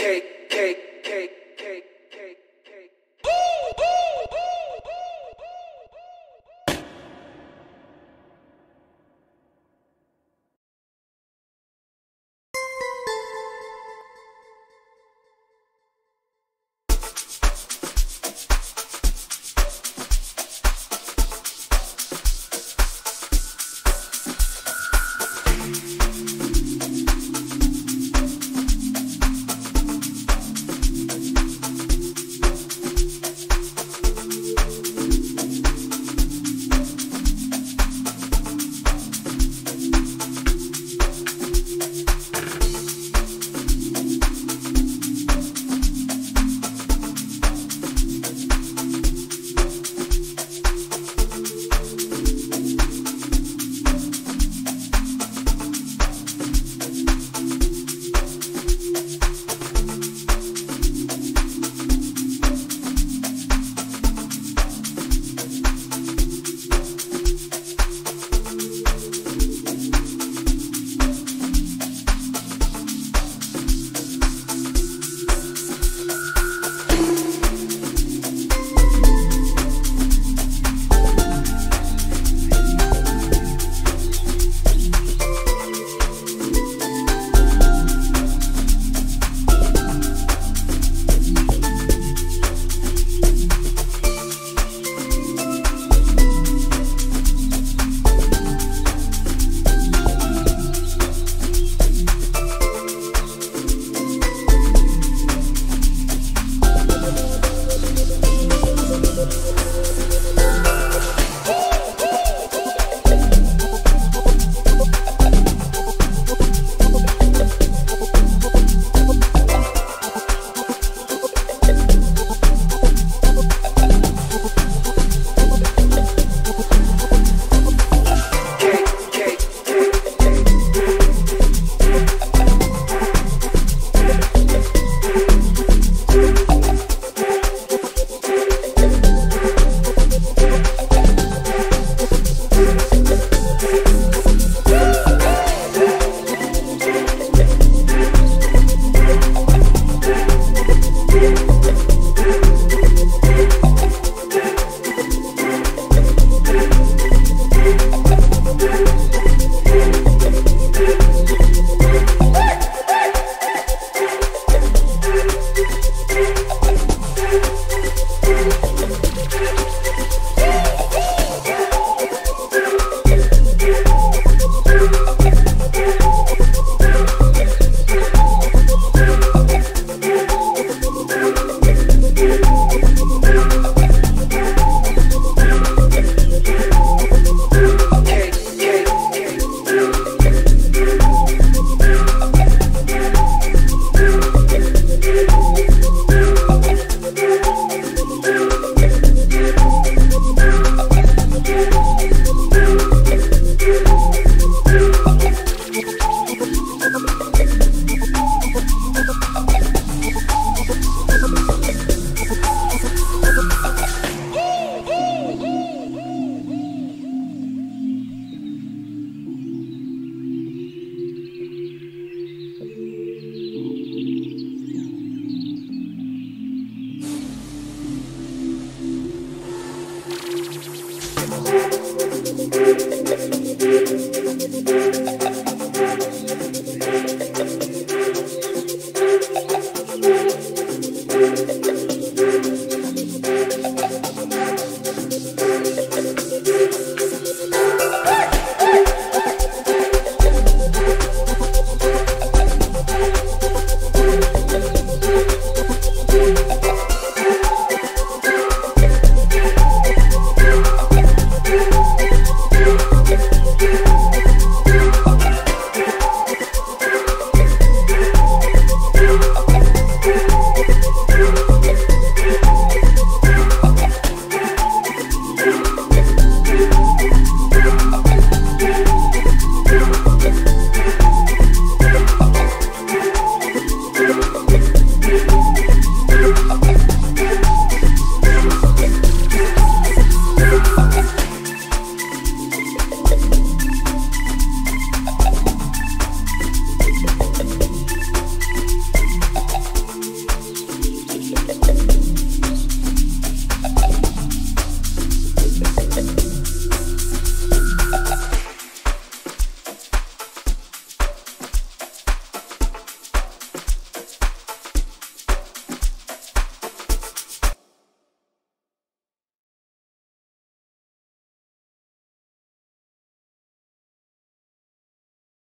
K, K, K.